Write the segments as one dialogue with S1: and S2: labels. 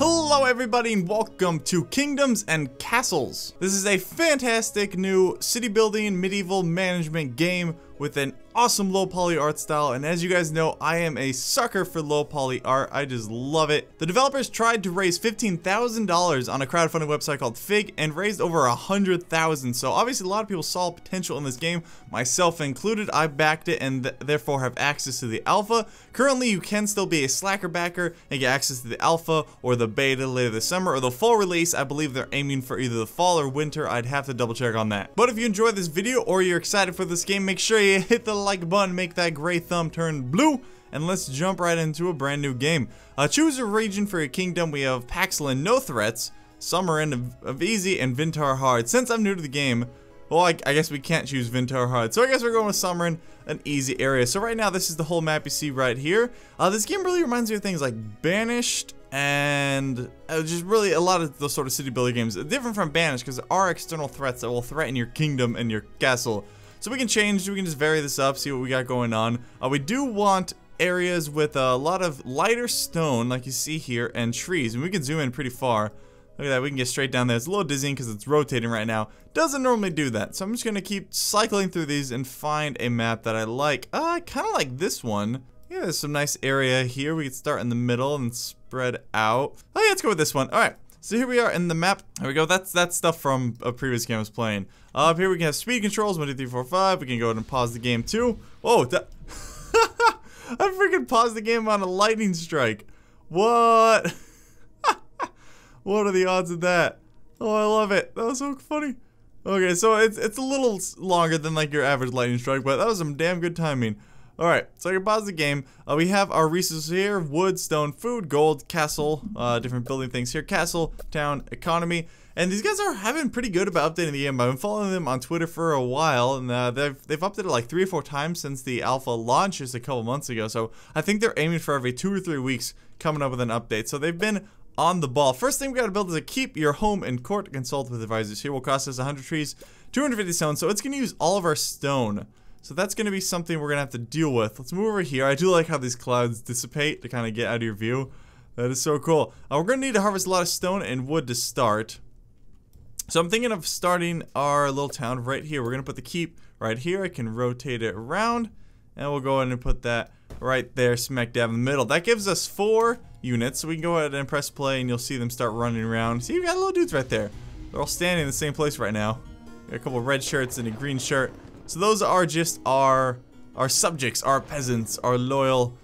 S1: Hello everybody and welcome to Kingdoms and Castles. This is a fantastic new city building medieval management game with an awesome low poly art style and as you guys know I am a sucker for low poly art. I just love it. The developers tried to raise $15,000 on a crowdfunding website called Fig and raised over a hundred thousand so obviously a lot of people saw potential in this game myself included. I backed it and th therefore have access to the alpha. Currently you can still be a slacker backer and get access to the alpha or the beta later this summer or the full release. I believe they're aiming for either the fall or winter. I'd have to double check on that. But if you enjoyed this video or you're excited for this game make sure you hit the like button, make that gray thumb turn blue, and let's jump right into a brand new game. Uh, choose a region for your kingdom. We have Paxland, no threats, Summerend of, of easy, and Vintar hard. Since I'm new to the game, well, I, I, guess we can't choose Vintar hard. So I guess we're going with Summerend, an easy area. So right now, this is the whole map you see right here. Uh, this game really reminds me of things like Banished and uh, just really a lot of those sort of city building games. Different from Banished because there are external threats that will threaten your kingdom and your castle. So we can change, we can just vary this up, see what we got going on. Uh, we do want areas with a lot of lighter stone, like you see here, and trees. And we can zoom in pretty far. Look at that, we can get straight down there. It's a little dizzying because it's rotating right now. Doesn't normally do that. So I'm just going to keep cycling through these and find a map that I like. Uh, I kind of like this one. Yeah, there's some nice area here. We can start in the middle and spread out. Oh yeah, let's go with this one. All right. So here we are in the map. There we go. That's that's stuff from a previous game I was playing. Uh, up here we can have speed controls, 1, 2, 3, 4, 5. We can go ahead and pause the game too. Oh, that I freaking paused the game on a lightning strike. What? what are the odds of that? Oh, I love it. That was so funny. Okay, so it's it's a little longer than like your average lightning strike, but that was some damn good timing. Alright, so I can pause the game. Uh, we have our resources here, wood, stone, food, gold, castle, uh, different building things here, castle, town, economy. And these guys are having pretty good about updating the game. I've been following them on Twitter for a while, and uh, they've, they've updated like three or four times since the alpha launch just a couple months ago. So I think they're aiming for every two or three weeks coming up with an update. So they've been on the ball. First thing we gotta build is a keep your home and court. Consult with advisors. Here will cost us 100 trees, 250 stone. So it's gonna use all of our stone. So that's going to be something we're going to have to deal with. Let's move over here. I do like how these clouds dissipate to kind of get out of your view. That is so cool. Uh, we're going to need to harvest a lot of stone and wood to start. So I'm thinking of starting our little town right here. We're going to put the keep right here. I can rotate it around. And we'll go ahead and put that right there smack dab in the middle. That gives us four units. So we can go ahead and press play and you'll see them start running around. See, you got little dudes right there. They're all standing in the same place right now. Got a couple red shirts and a green shirt. So those are just our our subjects, our peasants, our loyal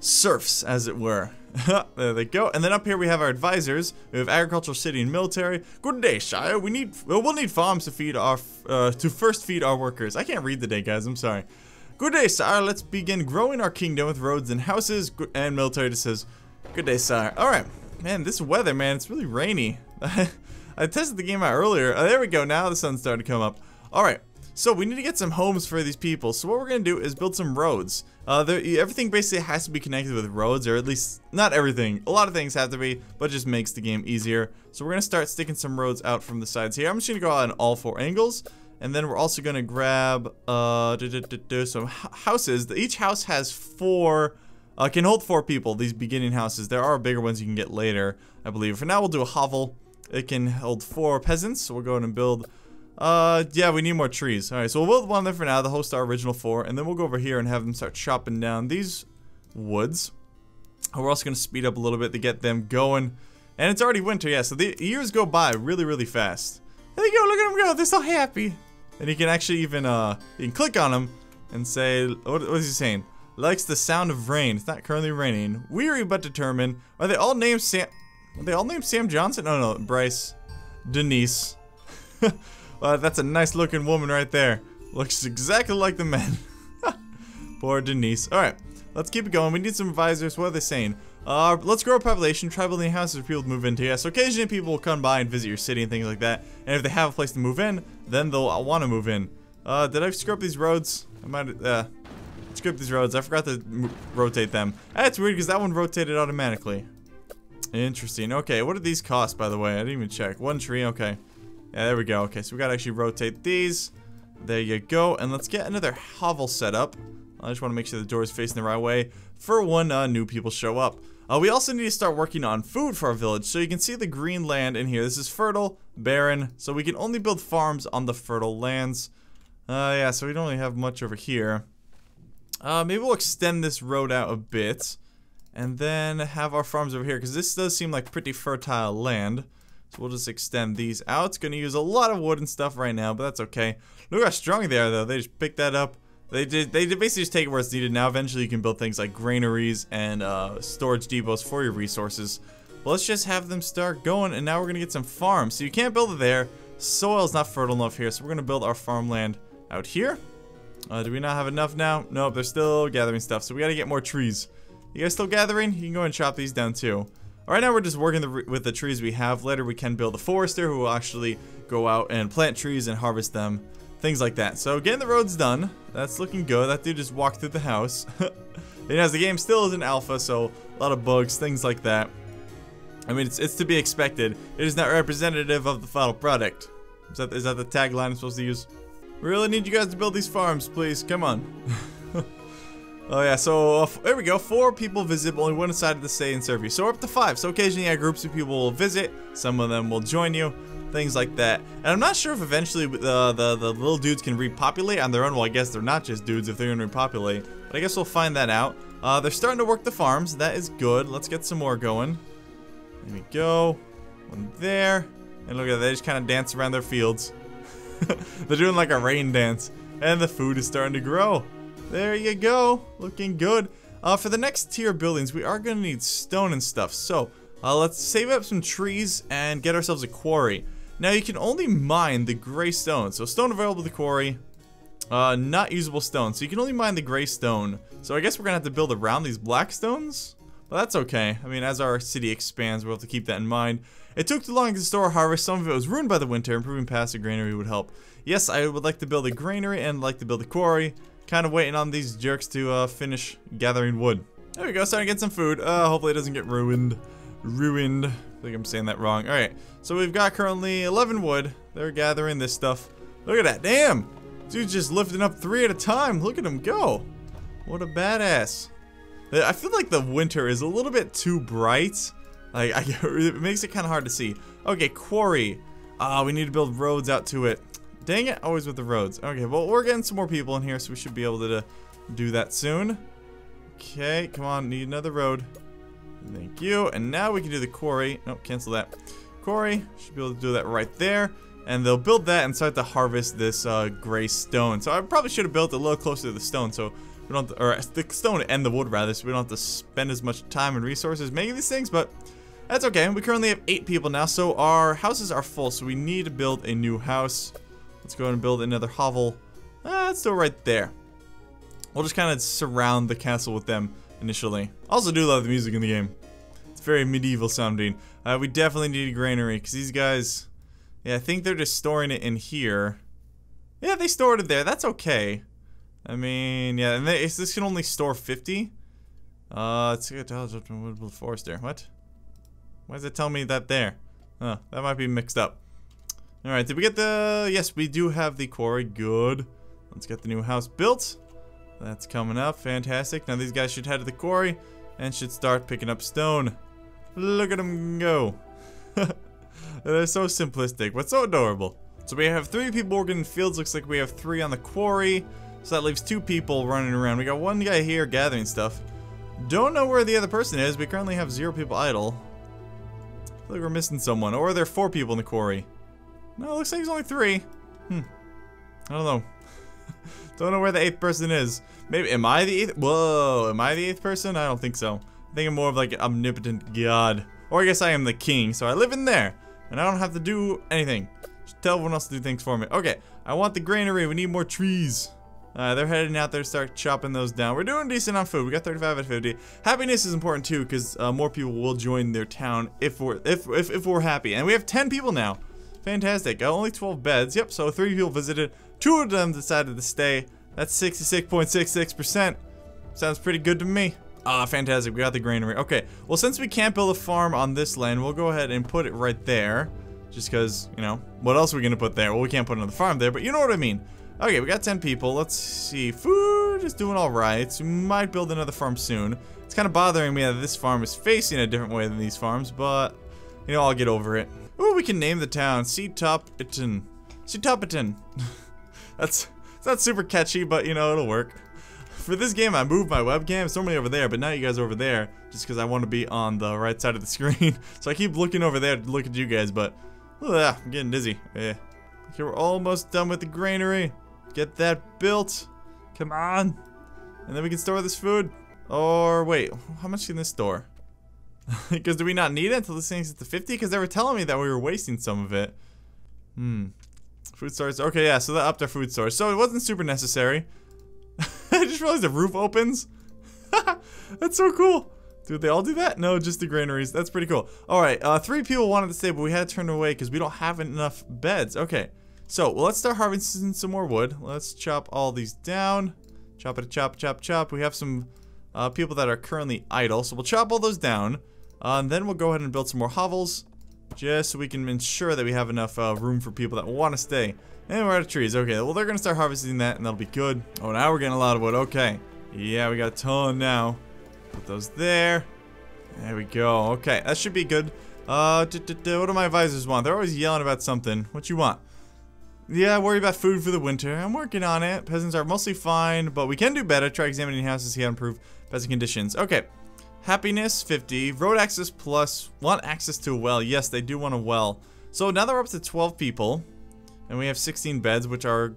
S1: serfs, as it were. there they go. And then up here we have our advisors. We have agricultural, city, and military. Good day, Shire. We need well, we'll need farms to feed our uh, to first feed our workers. I can't read the day, guys. I'm sorry. Good day, sire. Let's begin growing our kingdom with roads and houses. And military just says, "Good day, sire." All right, man. This weather, man, it's really rainy. I tested the game out earlier. Oh, there we go. Now the sun's starting to come up. All right. So we need to get some homes for these people. So what we're going to do is build some roads. Uh, there, everything basically has to be connected with roads, or at least, not everything. A lot of things have to be, but just makes the game easier. So we're going to start sticking some roads out from the sides here. I'm just going to go out on all four angles. And then we're also going to grab uh, some houses. Each house has four, uh, can hold four people, these beginning houses. There are bigger ones you can get later, I believe. For now, we'll do a hovel. It can hold four peasants, so we'll go ahead and build uh, yeah, we need more trees. Alright, so we'll build one there for now, the host our original four, and then we'll go over here and have them start chopping down these woods. We're also going to speed up a little bit to get them going. And it's already winter, yeah, so the years go by really, really fast. There you go, look at them go, they're so happy. And you can actually even, uh, you can click on them and say, what, what is he saying? Likes the sound of rain. It's not currently raining. Weary but determined. Are they all named Sam? Are they all named Sam Johnson? No, no, Bryce, Denise. Uh, that's a nice looking woman right there. Looks exactly like the men. Poor Denise. Alright, let's keep it going. We need some advisors. What are they saying? Uh, let's grow a population, try building houses for people to move into. Yeah, so occasionally people will come by and visit your city and things like that. And if they have a place to move in, then they'll want to move in. Uh, did I screw up these roads? I might, uh, screw up these roads. I forgot to rotate them. That's weird because that one rotated automatically. Interesting. Okay, what do these cost, by the way? I didn't even check. One tree, okay. Yeah, there we go. Okay, so we gotta actually rotate these. There you go. And let's get another hovel set up. I just want to make sure the door is facing the right way for when uh, new people show up. Uh, we also need to start working on food for our village. So you can see the green land in here. This is fertile, barren. So we can only build farms on the fertile lands. Uh, yeah, so we don't really have much over here. Uh, maybe we'll extend this road out a bit. And then have our farms over here. Because this does seem like pretty fertile land. So we'll just extend these out. It's going to use a lot of wood and stuff right now, but that's okay. Look how strong they are, though. They just pick that up. They did. They basically just take it where it's needed. Now, eventually, you can build things like granaries and uh, storage depots for your resources. But let's just have them start going, and now we're gonna get some farms. So you can't build it there. Soil's not fertile enough here, so we're gonna build our farmland out here. Uh, do we not have enough now? Nope, they're still gathering stuff, so we gotta get more trees. You guys still gathering? You can go and chop these down too. Right now we're just working the, with the trees we have. Later we can build a forester who will actually go out and plant trees and harvest them things like that. So getting the roads done, that's looking good. That dude just walked through the house. and as the game still is in alpha, so a lot of bugs, things like that. I mean, it's, it's to be expected. It is not representative of the final product. Is that, is that the tagline I'm supposed to use? We really need you guys to build these farms, please. Come on. oh yeah, so uh, there we go. Four people visit, but only one decided to stay and serve you. So we're up to five. So occasionally, yeah, groups of people will visit. Some of them will join you things like that. And I'm not sure if eventually the, the, the little dudes can repopulate on their own. Well, I guess they're not just dudes if they're to repopulate. But I guess we'll find that out. Uh, they're starting to work the farms. That is good. Let's get some more going. There we go. One there. And look at that. They just kind of dance around their fields. they're doing like a rain dance. And the food is starting to grow. There you go. Looking good. Uh, for the next tier buildings, we are going to need stone and stuff. So, uh, let's save up some trees and get ourselves a quarry. Now you can only mine the gray stone. So stone available to the quarry, uh, not usable stone. So you can only mine the gray stone. So I guess we're gonna have to build around these black stones. But that's okay. I mean, as our city expands, we'll have to keep that in mind. It took too long to store harvest. Some of it was ruined by the winter. Improving past the granary would help. Yes, I would like to build a granary and like to build a quarry. Kind of waiting on these jerks to uh, finish gathering wood. There we go, starting to get some food. Uh, hopefully it doesn't get ruined. Ruined. I think I'm saying that wrong. Alright, so we've got currently 11 wood. They're gathering this stuff. Look at that. Damn! Dude's just lifting up three at a time. Look at him go. What a badass. I feel like the winter is a little bit too bright. Like, I, it makes it kind of hard to see. Okay, quarry. Ah, uh, we need to build roads out to it. Dang it, always with the roads. Okay, well, we're getting some more people in here, so we should be able to do that soon. Okay, come on, need another road. Thank you. And now we can do the quarry. No, cancel that. Quarry. Should be able to do that right there. And they'll build that and start to harvest this uh, gray stone. So I probably should have built it a little closer to the stone so we don't, to, or the stone and the wood rather, so we don't have to spend as much time and resources making these things, but that's okay. We currently have eight people now, so our houses are full, so we need to build a new house. Let's go and build another hovel. Ah, it's still right there. We'll just kind of surround the castle with them initially. Also do love the music in the game. It's very medieval sounding. Uh, we definitely need a granary because these guys, yeah, I think they're just storing it in here. Yeah, they stored it there. That's okay. I mean, yeah, and they, this can only store 50. Uh, it's a forest there. What? Why does it tell me that there? Oh, that might be mixed up. Alright, did we get the... Yes, we do have the quarry. Good. Let's get the new house built. That's coming up. Fantastic. Now these guys should head to the quarry and should start picking up stone. Look at them go. They're so simplistic, but so adorable. So we have three people working in fields. Looks like we have three on the quarry. So that leaves two people running around. We got one guy here gathering stuff. Don't know where the other person is. We currently have zero people idle. I feel like we're missing someone. Or are there four people in the quarry? No, looks like he's only three. Hmm. I don't know. Don't know where the eighth person is. Maybe, am I the eighth? Whoa, am I the eighth person? I don't think so. I think I'm more of like an omnipotent god. Or I guess I am the king, so I live in there. And I don't have to do anything. Just tell everyone else to do things for me. Okay, I want the granary. We need more trees. Uh, they're heading out there, to start chopping those down. We're doing decent on food. We got 35 out of 50. Happiness is important too, because uh, more people will join their town if we're if, if if we're happy. And we have 10 people now. Fantastic. Only 12 beds. Yep. So three people visited. Two of them decided to stay. That's 66.66%. Sounds pretty good to me. Ah, fantastic. We got the granary. Okay. Well, since we can't build a farm on this land, we'll go ahead and put it right there. Just because, you know, what else are we going to put there? Well, we can't put another farm there, but you know what I mean. Okay, we got 10 people. Let's see. Food. we're doing alright. We might build another farm soon. It's kind of bothering me that this farm is facing a different way than these farms, but, you know, I'll get over it. Ooh, we can name the town Seatopiton. Seatopiton. that's, it's not super catchy, but, you know, it'll work. For this game, I moved my webcam. It's normally over there, but now you guys are over there just because I want to be on the right side of the screen. so I keep looking over there to look at you guys, but ugh, I'm getting dizzy. Yeah. Okay, we're almost done with the granary. Get that built. Come on. And then we can store this food. Or wait, how much can this store? Because do we not need it until this thing's at the 50? Because they were telling me that we were wasting some of it. Hmm. Food stores. Okay, yeah, so that upped our food stores. So it wasn't super necessary. I just realized the roof opens. That's so cool. Did they all do that? No, just the granaries. That's pretty cool. All right, uh, three people wanted to stay, but we had to turn away because we don't have enough beds. Okay, so well, let's start harvesting some more wood. Let's chop all these down. Chop it, chop, chop, chop. We have some uh, people that are currently idle, so we'll chop all those down. And then we'll go ahead and build some more hovels, just so we can ensure that we have enough uh, room for people that want to stay. And we're out of trees. Okay, well, they're going to start harvesting that, and that'll be good. Oh, now we're getting a lot of wood. Okay. Yeah, we got a ton now. Put those there. There we go. Okay, that should be good. Uh, what do my advisors want? They're always yelling about something. What you want? Yeah, worry about food for the winter. I'm working on it. Peasants are mostly fine, but we can do better. Try examining houses here to improve peasant conditions. Okay. Happiness, 50. Road access plus. Want access to a well. Yes, they do want a well. So now they're up to 12 people. And we have 16 beds, which are,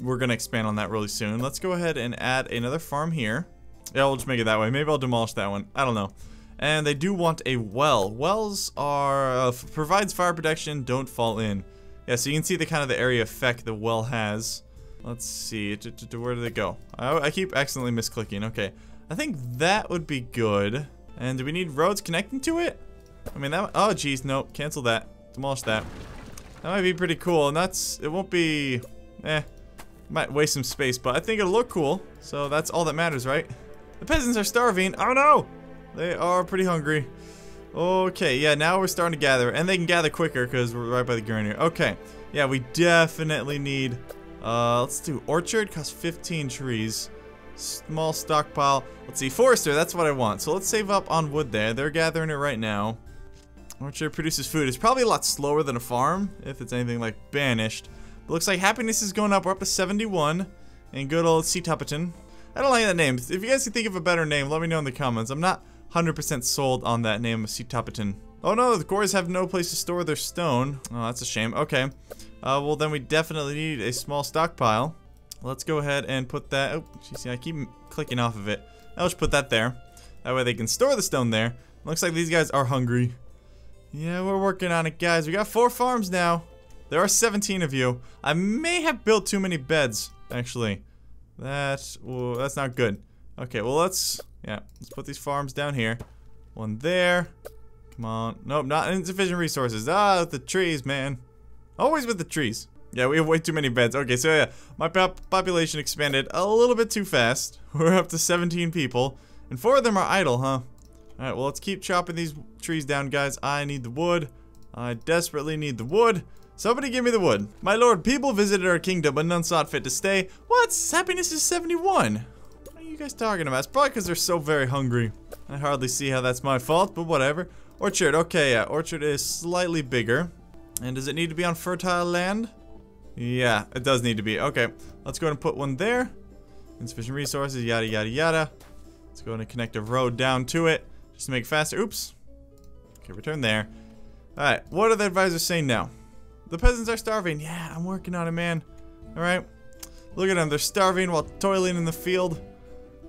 S1: we're going to expand on that really soon. Let's go ahead and add another farm here. Yeah, we'll just make it that way. Maybe I'll demolish that one. I don't know. And they do want a well. Wells are, uh, provides fire protection, don't fall in. Yeah, so you can see the kind of the area effect the well has. Let's see, where did it go? I, I keep accidentally misclicking, okay. I think that would be good. And do we need roads connecting to it? I mean, that, oh geez, nope, cancel that. Demolish that. That might be pretty cool, and that's, it won't be, eh, might waste some space, but I think it'll look cool, so that's all that matters, right? The peasants are starving, oh no! They are pretty hungry. Okay, yeah, now we're starting to gather, and they can gather quicker because we're right by the granary. Okay, yeah, we definitely need, uh, let's do orchard, costs 15 trees. Small stockpile. Let's see, forester, that's what I want. So let's save up on wood there. They're gathering it right now. Orchard produces food. It's probably a lot slower than a farm, if it's anything like banished. But looks like happiness is going up. We're up to 71. And good old Seatopiton. I don't like that name. If you guys can think of a better name, let me know in the comments. I'm not 100% sold on that name of Seatopiton. Oh no, the cores have no place to store their stone. Oh, that's a shame. Okay. Uh, well, then we definitely need a small stockpile. Let's go ahead and put that... Oh, see, I keep clicking off of it. I'll just put that there. That way they can store the stone there. Looks like these guys are hungry. Yeah, we're working on it, guys. We got four farms now. There are 17 of you. I may have built too many beds, actually. That, that's not good. Okay, well, let's, yeah, let's put these farms down here. One there. Come on. Nope, not insufficient resources. Ah, the trees, man. Always with the trees. Yeah, we have way too many beds. Okay, so yeah, my pop population expanded a little bit too fast. We're up to 17 people. And four of them are idle, huh? Alright, well, let's keep chopping these trees down, guys. I need the wood. I desperately need the wood. Somebody give me the wood. My lord, people visited our kingdom, but none thought fit to stay. What? Happiness is 71. What are you guys talking about? It's probably because they're so very hungry. I hardly see how that's my fault, but whatever. Orchard, okay, yeah, orchard is slightly bigger. And does it need to be on fertile land? Yeah, it does need to be. Okay, let's go and put one there. Insufficient resources, yada, yada, yada. Let's go and connect a road down to it. Just to make it faster. Oops. Okay, return there. Alright, what are the advisors saying now? The peasants are starving. Yeah, I'm working on it, man. Alright. Look at them. They're starving while toiling in the field.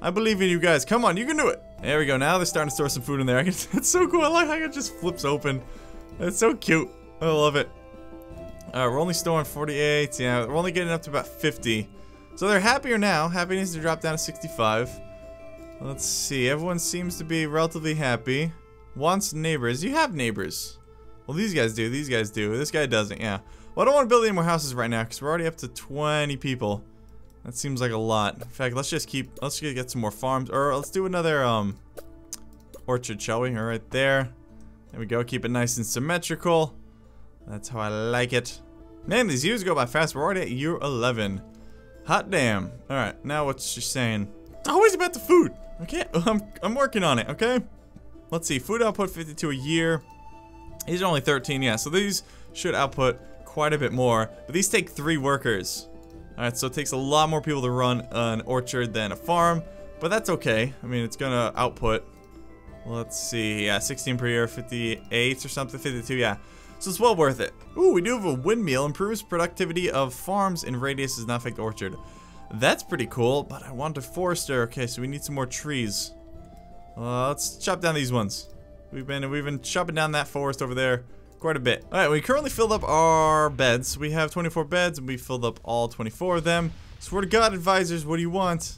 S1: I believe in you guys. Come on, you can do it. There we go. Now they're starting to store some food in there. I get it's so cool. I like how it just flips open. It's so cute. I love it. Alright, we're only storing 48. Yeah, we're only getting up to about 50. So they're happier now. Happiness to drop down to 65. Let's see. Everyone seems to be relatively happy. Wants neighbors. You have neighbors. Well, these guys do. These guys do. This guy doesn't. Yeah. Well, I don't want to build any more houses right now because we're already up to 20 people. That seems like a lot. In fact, let's just keep. Let's just get some more farms. Or let's do another um orchard, shall we? All right there. There we go. Keep it nice and symmetrical. That's how I like it. Man, these years go by fast. We're already at year 11. Hot damn. Alright, now what's she saying? It's always about the food. Okay, I'm, I'm working on it, okay? Let's see, food output 52 a year. These are only 13, yeah, so these should output quite a bit more. But these take three workers. Alright, so it takes a lot more people to run an orchard than a farm. But that's okay. I mean, it's gonna output. Let's see, yeah, 16 per year, 58 or something, 52, yeah. So it's well worth it. Ooh, we do have a windmill. Improves productivity of farms in radius does not affect orchard. That's pretty cool, but I want a forester. Okay, so we need some more trees. Uh, let's chop down these ones. We've been we've been chopping down that forest over there quite a bit. All right, we currently filled up our beds. We have 24 beds, and we filled up all 24 of them. Swear to God, advisors, what do you want?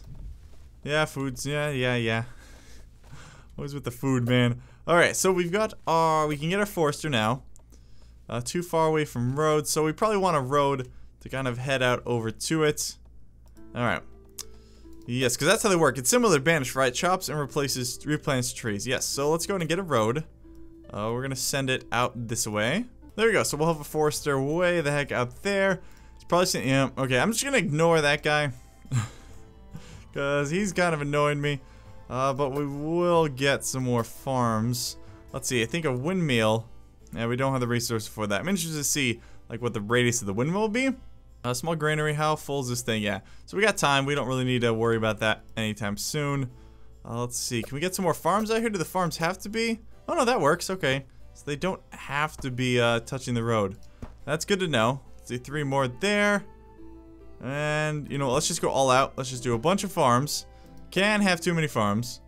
S1: Yeah, foods. Yeah, yeah, yeah. Always with the food, man. All right, so we've got our. We can get our forester now. Uh, too far away from roads, so we probably want a road to kind of head out over to it. Alright. Yes, because that's how they work. It's similar to Banish, right? Chops and replaces replants trees. Yes, so let's go and get a road. Uh, we're going to send it out this way. There we go. So we'll have a forester way the heck out there. It's probably saying, yeah, okay, I'm just going to ignore that guy. Because he's kind of annoying me. Uh, but we will get some more farms. Let's see, I think a windmill yeah, we don't have the resources for that. I'm interested to see like what the radius of the windmill will be. A small granary, how full is this thing? Yeah, so we got time. We don't really need to worry about that anytime soon. Uh, let's see, can we get some more farms out here? Do the farms have to be? Oh no, that works, okay. So they don't have to be uh, touching the road. That's good to know. Let's three more there. And, you know, let's just go all out. Let's just do a bunch of farms. Can't have too many farms.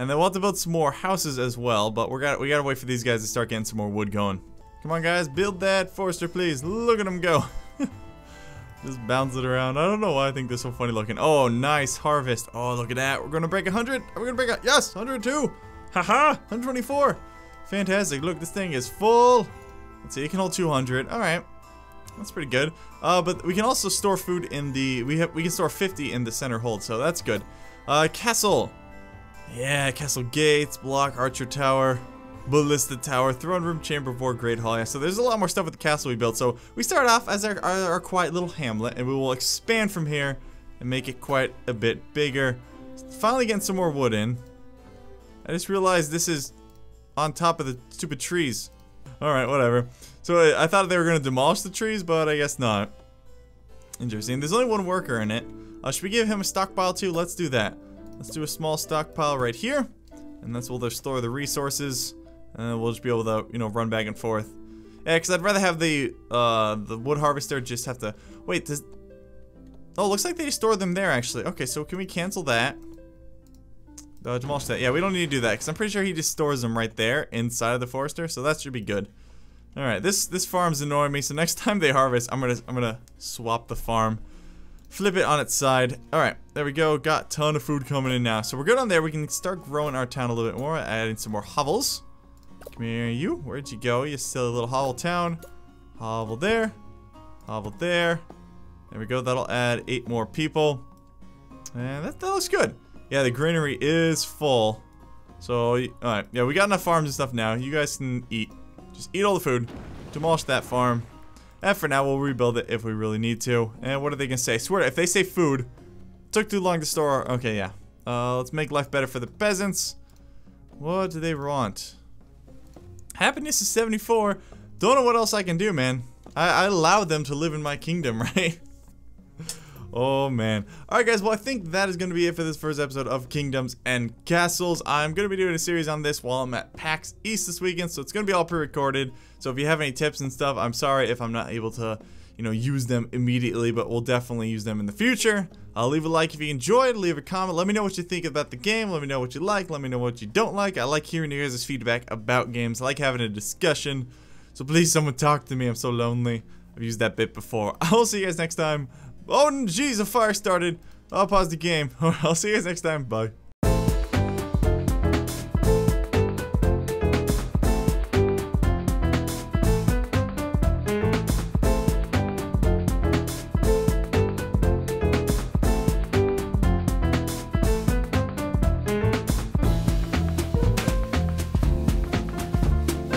S1: And then we'll have to build some more houses as well, but we're got we gotta wait for these guys to start getting some more wood going. Come on guys, build that forester please. Look at them go. Just bounce it around. I don't know why I think they're so funny looking. Oh, nice harvest. Oh, look at that. We're gonna break 100. Are we gonna break it? Yes, 102. Haha, 124. Fantastic. Look, this thing is full. Let's see, it can hold 200. All right. That's pretty good. Uh, but we can also store food in the, we have, we can store 50 in the center hold, so that's good. Uh, castle. Yeah, castle gates, block, archer tower, ballista tower, throne room, chamber of war, great hall. Yeah, so there's a lot more stuff with the castle we built. So we start off as our, our, our quiet little hamlet, and we will expand from here and make it quite a bit bigger. Finally getting some more wood in. I just realized this is on top of the stupid trees. Alright, whatever. So I, I thought they were going to demolish the trees, but I guess not. Interesting. There's only one worker in it. Uh, should we give him a stockpile too? Let's do that. Let's do a small stockpile right here. And that's where they'll store the resources. And we'll just be able to, you know, run back and forth. Yeah, because I'd rather have the, uh, the wood harvester just have to... Wait, does... Oh, looks like they store them there, actually. Okay, so can we cancel that? Uh, demolish that. Yeah, we don't need to do that, because I'm pretty sure he just stores them right there inside of the forester, so that should be good. Alright, this this farm's annoying me, so next time they harvest, I'm gonna I'm gonna swap the farm flip it on its side. Alright, there we go. Got ton of food coming in now. So we're good on there. We can start growing our town a little bit more, adding some more hovels. Come here, you. Where'd you go? You silly little hovel town. Hovel there. Hovel there. There we go. That'll add eight more people. And that, that looks good. Yeah, the granary is full. So, alright. Yeah, we got enough farms and stuff now. You guys can eat. Just eat all the food. Demolish that farm. And for now, we'll rebuild it if we really need to. And what are they gonna say? Swear, if they say food, took too long to store. Okay, yeah. Uh, let's make life better for the peasants. What do they want? Happiness is 74. Don't know what else I can do, man. I, I allowed them to live in my kingdom, right? Oh man. Alright guys, well I think that is going to be it for this first episode of Kingdoms and Castles. I'm going to be doing a series on this while I'm at PAX East this weekend, so it's going to be all pre-recorded. So if you have any tips and stuff, I'm sorry if I'm not able to, you know, use them immediately, but we'll definitely use them in the future. I'll leave a like if you enjoyed, leave a comment, let me know what you think about the game, let me know what you like, let me know what you don't like. I like hearing your guys' feedback about games, I like having a discussion. So please someone talk to me, I'm so lonely. I've used that bit before. I'll see you guys next time. Oh, jeez, a fire started. I'll pause the game. I'll see you guys next time. Bye.